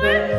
over.